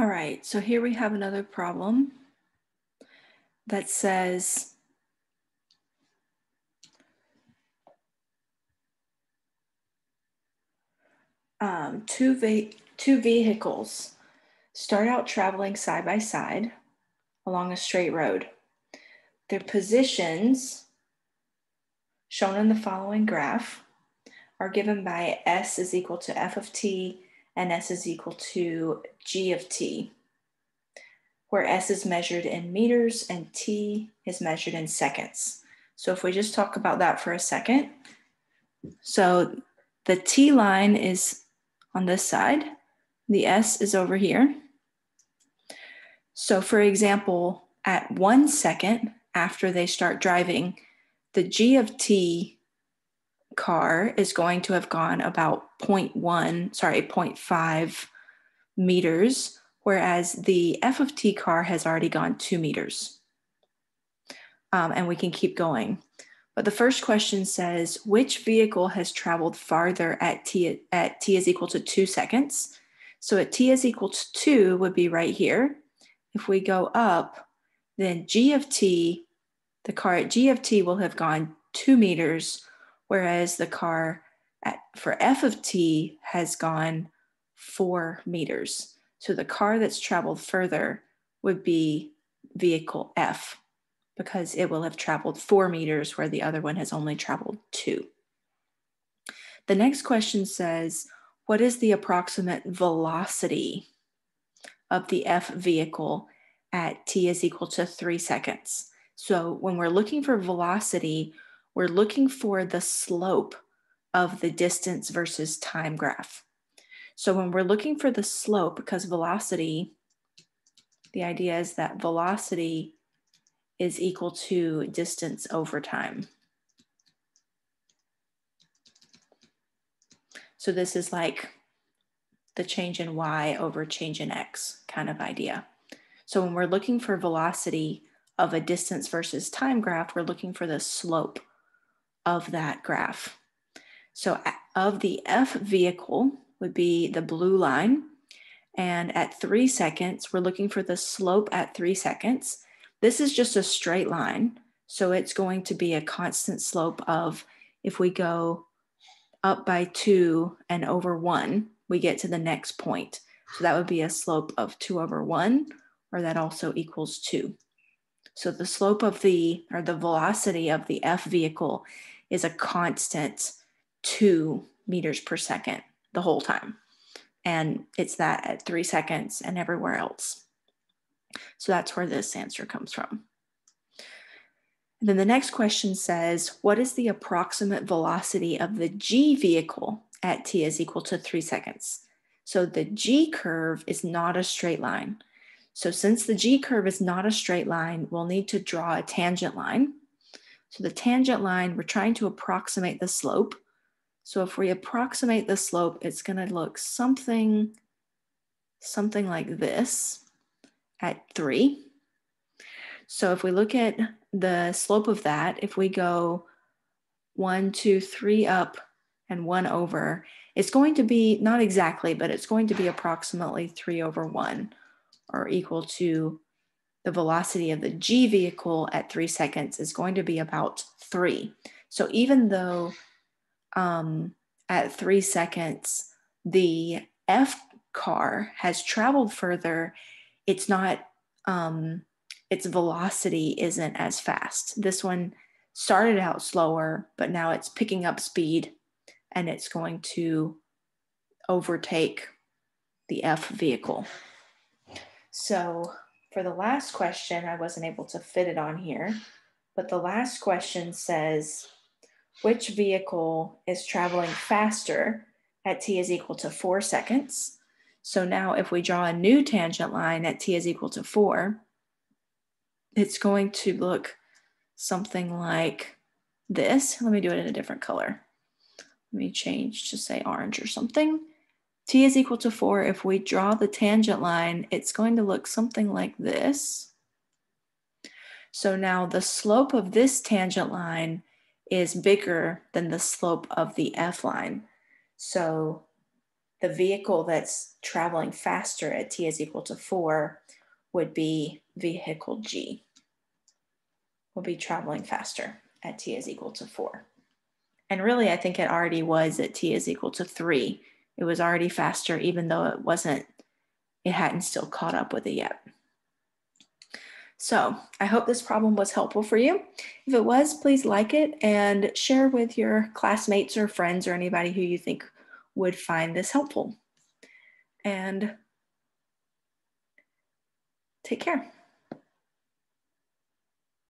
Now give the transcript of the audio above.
All right, so here we have another problem that says um, two, ve two vehicles start out traveling side by side along a straight road. Their positions, shown in the following graph, are given by S is equal to F of t and S is equal to G of t, where S is measured in meters and T is measured in seconds. So if we just talk about that for a second. So the T line is on this side, the S is over here. So for example, at one second after they start driving, the G of T car is going to have gone about 0.1, sorry, 0.5 meters, whereas the F of T car has already gone two meters. Um, and we can keep going. But the first question says, which vehicle has traveled farther at t, at t is equal to two seconds? So at t is equal to two would be right here. If we go up, then g of t, the car at g of t will have gone two meters, whereas the car at, for f of t has gone four meters. So the car that's traveled further would be vehicle F because it will have traveled four meters where the other one has only traveled two. The next question says, what is the approximate velocity of the F vehicle at t is equal to three seconds? So when we're looking for velocity, we're looking for the slope of the distance versus time graph. So when we're looking for the slope, because velocity, the idea is that velocity is equal to distance over time. So this is like the change in y over change in x kind of idea. So when we're looking for velocity of a distance versus time graph, we're looking for the slope of that graph. So of the F vehicle would be the blue line. And at three seconds, we're looking for the slope at three seconds. This is just a straight line. So it's going to be a constant slope of if we go up by two and over one, we get to the next point. So that would be a slope of two over one, or that also equals two. So the slope of the, or the velocity of the F vehicle is a constant two meters per second the whole time. And it's that at three seconds and everywhere else. So that's where this answer comes from. And then the next question says, what is the approximate velocity of the G vehicle at t is equal to three seconds? So the G curve is not a straight line. So since the G curve is not a straight line, we'll need to draw a tangent line. So the tangent line, we're trying to approximate the slope. So if we approximate the slope, it's gonna look something, something like this at three. So if we look at the slope of that, if we go one, two, three up and one over, it's going to be, not exactly, but it's going to be approximately three over one or equal to the velocity of the G vehicle at three seconds is going to be about three. So even though um, at three seconds the F car has traveled further, it's not, um, its velocity isn't as fast. This one started out slower, but now it's picking up speed and it's going to overtake the F vehicle. So for the last question, I wasn't able to fit it on here, but the last question says, which vehicle is traveling faster at t is equal to four seconds? So now if we draw a new tangent line at t is equal to four, it's going to look something like this. Let me do it in a different color. Let me change to say orange or something t is equal to 4, if we draw the tangent line, it's going to look something like this. So now the slope of this tangent line is bigger than the slope of the f line. So the vehicle that's traveling faster at t is equal to 4 would be vehicle G. Will be traveling faster at t is equal to 4. And really, I think it already was at t is equal to 3. It was already faster, even though it wasn't, it hadn't still caught up with it yet. So I hope this problem was helpful for you. If it was, please like it and share with your classmates or friends or anybody who you think would find this helpful. And take care.